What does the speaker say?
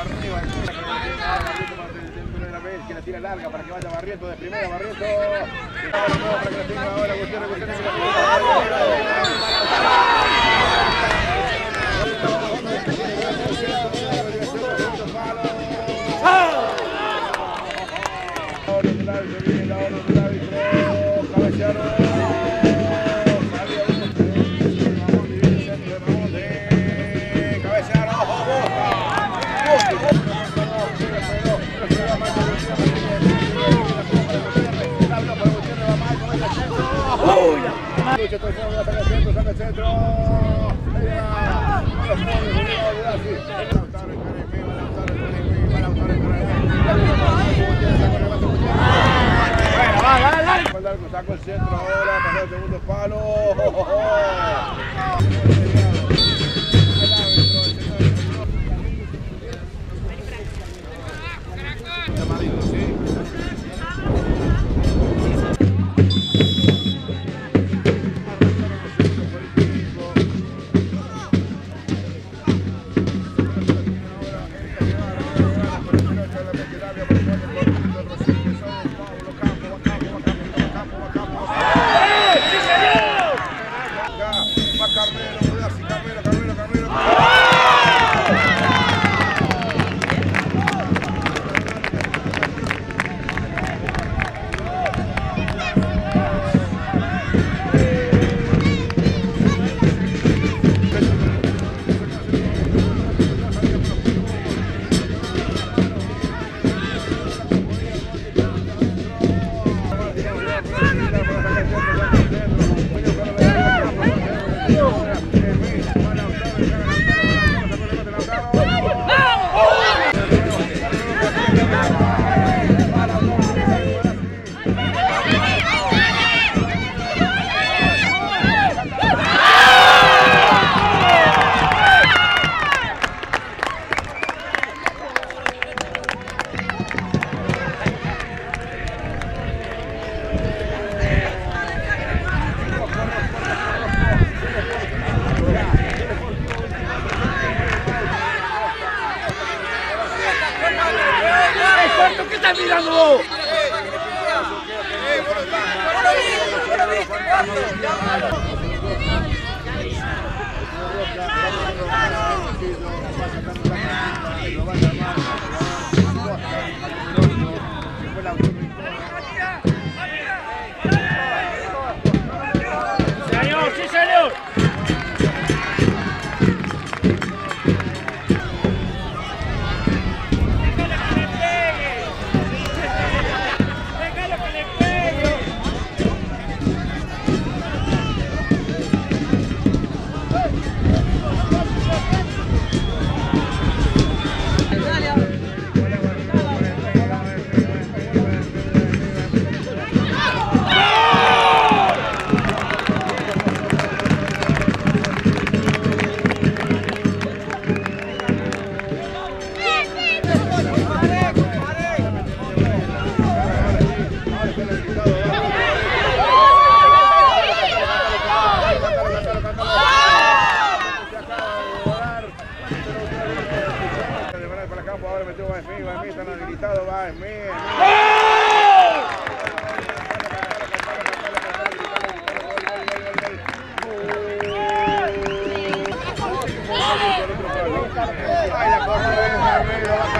arriba. Que la tira larga para que vaya Barriento de primera, Barriento. Para que la tenga ahora Gutiérrez que Lucha, tercero, saca el centro, saca el centro. Saco el centro ahora, pasó el segundo palo. Estás mirando vos? Señor. es mío, es mío, están habilitados, va, es mío, es mío. Ay, la cosa es, es mío,